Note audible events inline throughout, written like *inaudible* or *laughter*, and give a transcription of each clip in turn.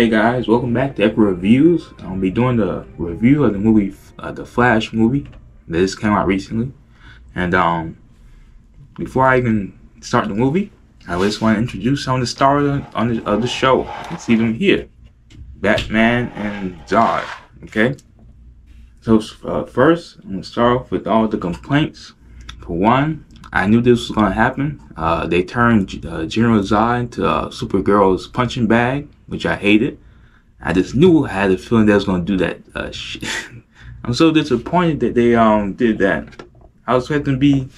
Hey guys, welcome back to Epic Reviews. I'll be doing the review of the movie, uh, the Flash movie. Just came out recently. And um, before I even start the movie, I just want to introduce some of the stars on the, of the show. You see them here. Batman and Zod, okay? So uh, first, I'm to start off with all the complaints. For one, I knew this was going to happen. Uh, they turned uh, General Zod into uh, Supergirl's punching bag, which I hated. I just knew I had a feeling they was going to do that uh, *laughs* shit. I'm so disappointed that they um did that. I was expecting to be,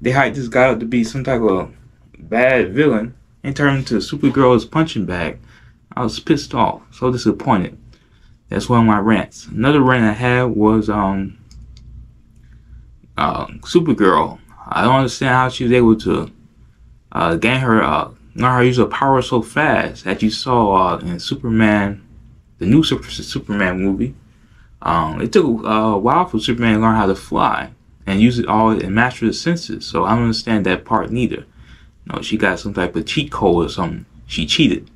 they hyped this guy up to be some type of bad villain and turned into Supergirl's punching bag. I was pissed off, so disappointed. That's one of my rants. Another rant I had was um uh, Supergirl I don't understand how she was able to uh, gain her, uh, learn how to use her power so fast that you saw uh, in Superman, the new Super Superman movie. Um, it took uh, a while for Superman to learn how to fly and use it all and master the senses. So I don't understand that part neither. You know, she got some type of cheat code or something. She cheated.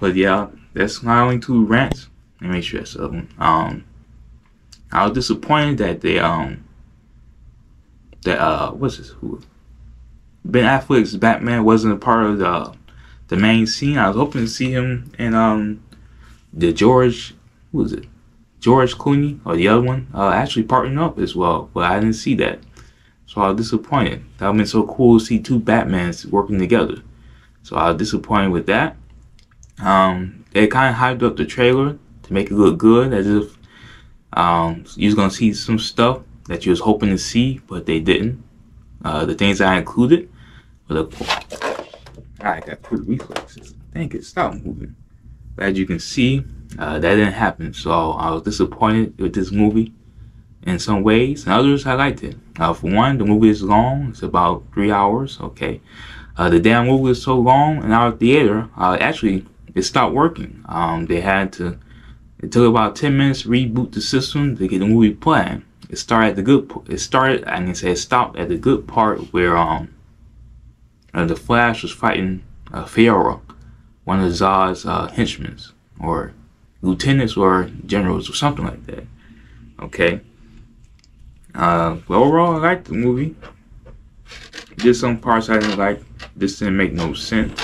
But yeah, that's my only two rants. Let me sure that's them. Um, I was disappointed that they um that uh what's this who Ben Affleck's Batman wasn't a part of the the main scene. I was hoping to see him in um the George who was it? George Clooney or the other one uh, actually partnering up as well, but I didn't see that. So I was disappointed. That would have been so cool to see two Batmans working together. So I was disappointed with that. Um, they kind of hyped up the trailer to make it look good, as if um, you was gonna see some stuff that you was hoping to see, but they didn't. Uh, the things I included were the I got quick reflexes. Thank it, stop moving. As you can see, uh, that didn't happen. So I was disappointed with this movie in some ways. In others, I liked it. Uh, for one, the movie is long. It's about three hours. Okay. Uh, the damn movie is so long in our theater. Uh, actually, it stopped working. Um, they had to. It took about ten minutes to reboot the system to get the movie playing it started at the good. It started. I can say it stopped at the good part where um, uh, the Flash was fighting uh, Faora, one of Zod's uh, henchmen or lieutenants or generals or something like that. Okay. Uh, well, overall, I liked the movie. Just some parts I didn't like. This didn't make no sense.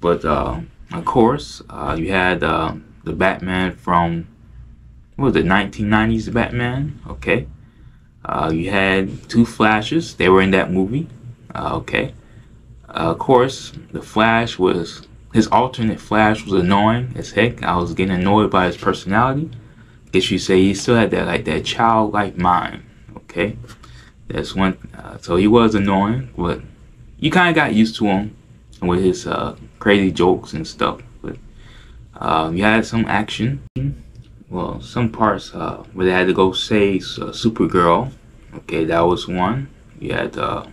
But uh, of course, uh, you had uh, the Batman from what was it 1990s Batman? Okay. Uh, you had two Flashes. They were in that movie. Uh, okay. Uh, of course, the Flash was his alternate Flash was annoying as heck. I was getting annoyed by his personality. Guess you say he still had that like that childlike mind. Okay, that's one. Uh, so he was annoying, but you kind of got used to him with his uh, crazy jokes and stuff. But um, you had some action well, some parts uh, where they had to go save uh, Supergirl. Okay, that was one. You had uh,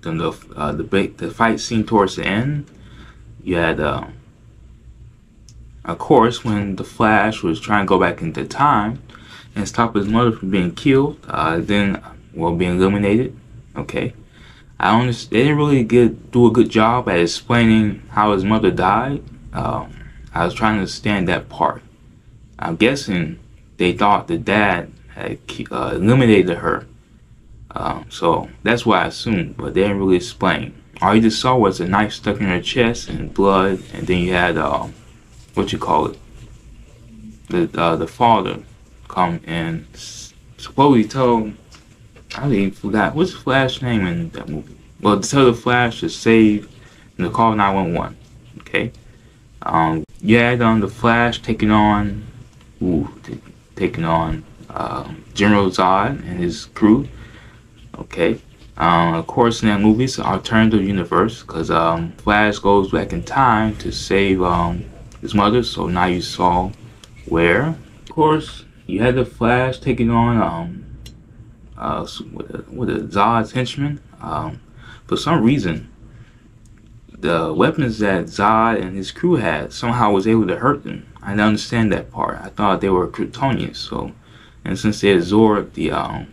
the uh, the the fight scene towards the end. You had, uh, of course, when the Flash was trying to go back into time and stop his mother from being killed, uh, then well being eliminated. Okay, I don't. They didn't really get do a good job at explaining how his mother died. Um, I was trying to understand that part. I'm guessing they thought the dad had uh, eliminated her. Um, so that's what I assumed, but they didn't really explain. All you just saw was a knife stuck in her chest and blood, and then you had uh, what you call it, the uh, the father come and supposedly tell. I even forgot what's Flash name in that movie. Well, to tell the Flash to save and call 911. Okay. Um, you had um, the Flash taking on ooh, taking on uh, General Zod and his crew. Okay. Um, of course, in that movie, it's an alternative universe because um, Flash goes back in time to save um, his mother. So now you saw where. Of course, you had the Flash taking on um, uh, with, with a Zod's henchman. Um, for some reason, the weapons that Zod and his crew had somehow was able to hurt them. I didn't understand that part. I thought they were Kryptonians, so and since they absorb the um,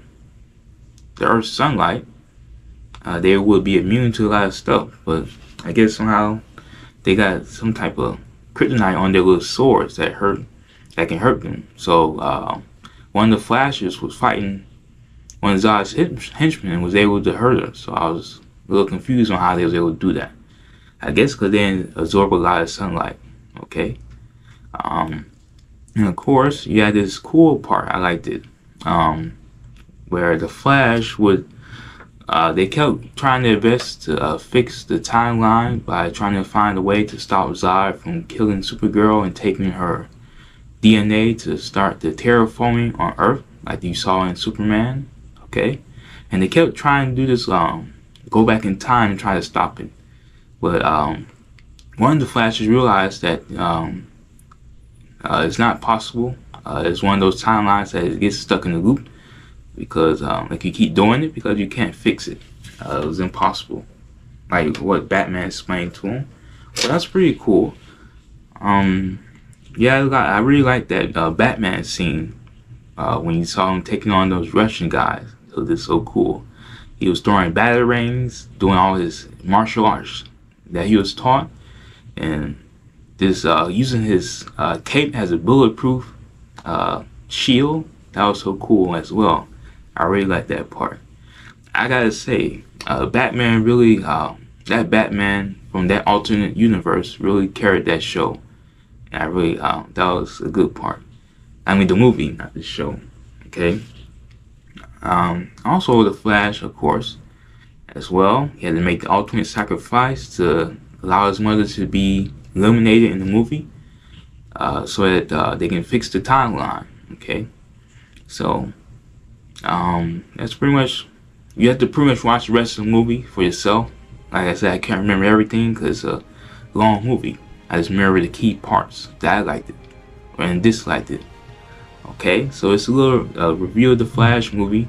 the Earth's sunlight, uh, they would be immune to a lot of stuff. But I guess somehow they got some type of kryptonite on their little swords that hurt that can hurt them. So uh, one of the Flashes was fighting one of Zod's henchmen and was able to hurt her. So I was a little confused on how they was able to do that. I guess because they absorb a lot of sunlight. Okay. Um, and of course, you had this cool part. I liked it. Um, where the Flash would, uh, they kept trying their best to uh, fix the timeline by trying to find a way to stop Zod from killing Supergirl and taking her DNA to start the terraforming on Earth, like you saw in Superman. Okay, and they kept trying to do this, um, go back in time and try to stop it. But um, one of the Flashes realized that um, uh, it's not possible. Uh, it's one of those timelines that gets stuck in the loop because um, like you keep doing it because you can't fix it. Uh, it was impossible. Like what Batman explained to him. But that's pretty cool. Um, yeah, I, I really like that uh, Batman scene uh, when you saw him taking on those Russian guys. So this is so cool. He was throwing batarangs, doing all his martial arts that he was taught, and this uh, using his uh, cape as a bulletproof uh, shield. That was so cool as well. I really like that part. I gotta say, uh, Batman really, uh, that Batman from that alternate universe really carried that show. And I really, uh, that was a good part. I mean, the movie, not the show. Okay. Um, also, the Flash, of course, as well. He had to make the ultimate sacrifice to allow his mother to be eliminated in the movie uh, so that uh, they can fix the timeline. Okay, so um, that's pretty much. You have to pretty much watch the rest of the movie for yourself. Like I said, I can't remember everything because it's a long movie. I just remember the key parts that I liked it and disliked it. Okay, so it's a little uh, review of the Flash movie.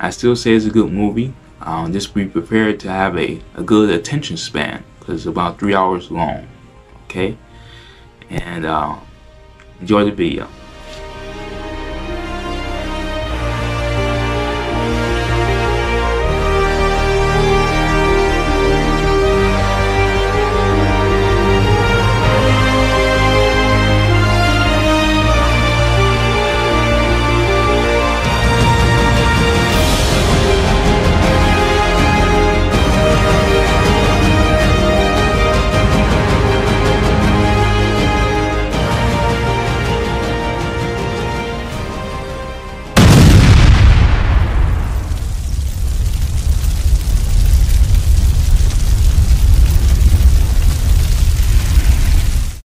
I still say it's a good movie. Um, just be prepared to have a, a good attention span because it's about three hours long. Okay, and uh, enjoy the video.